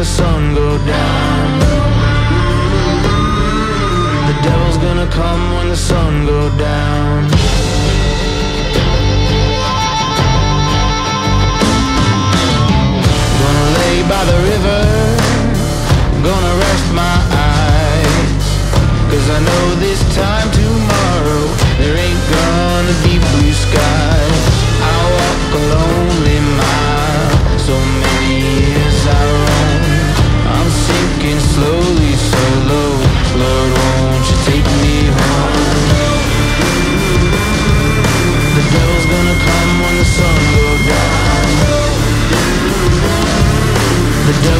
the sun go down. The devil's gonna come when the sun go down. Gonna lay by the river Gonna rest my eyes. Cause I know this time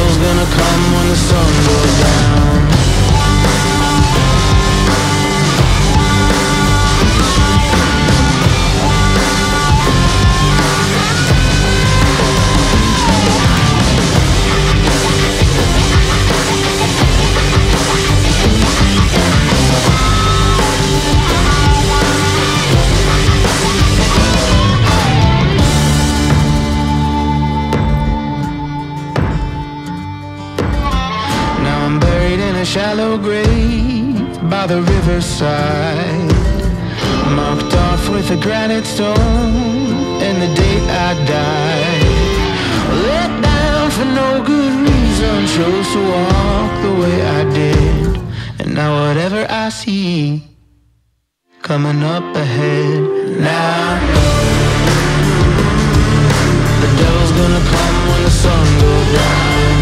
Tomorrow's gonna come when the sun goes down. a shallow grave by the riverside. Marked off with a granite stone and the date I died. Let down for no good reason, chose to walk the way I did. And now whatever I see, coming up ahead. Now the devil's gonna come when the sun goes down.